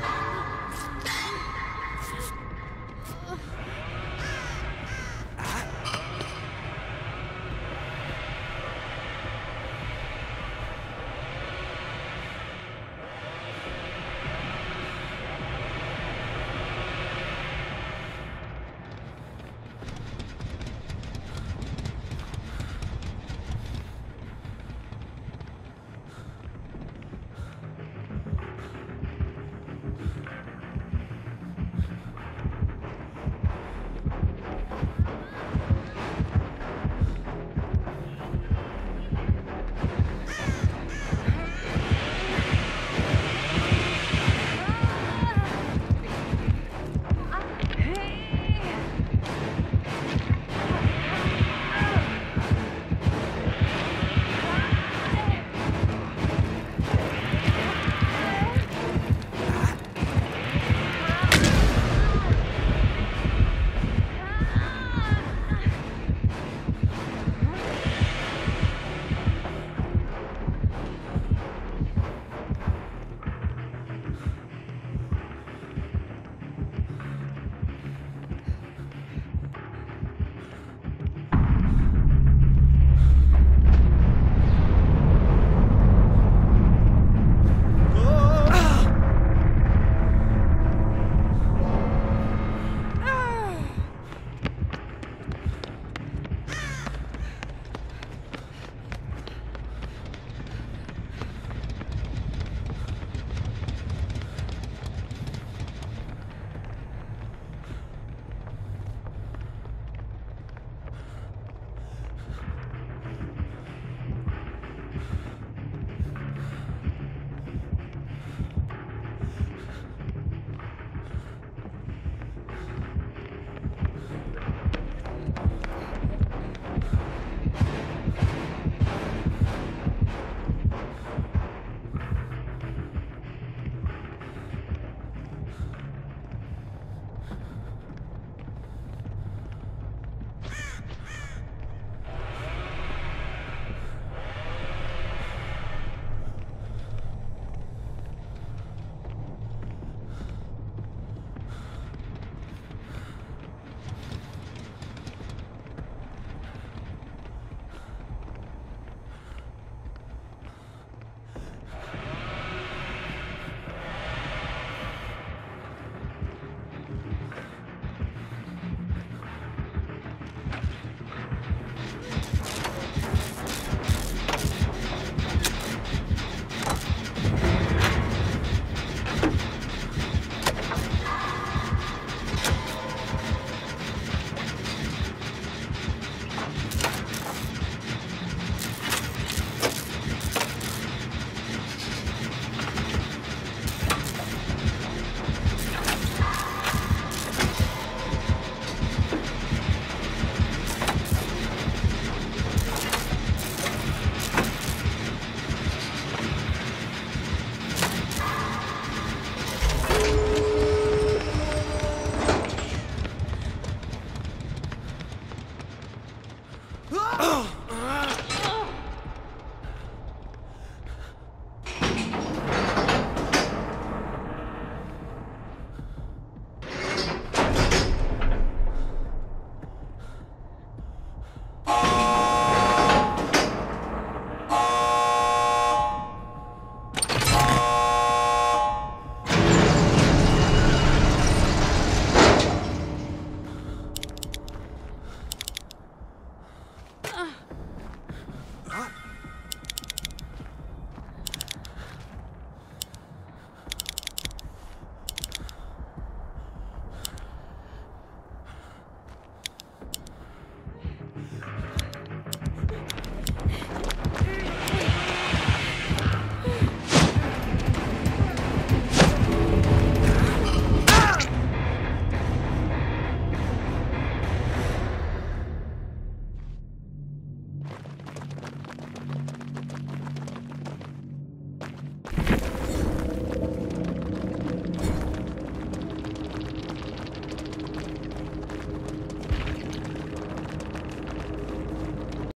あ